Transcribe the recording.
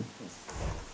Yes.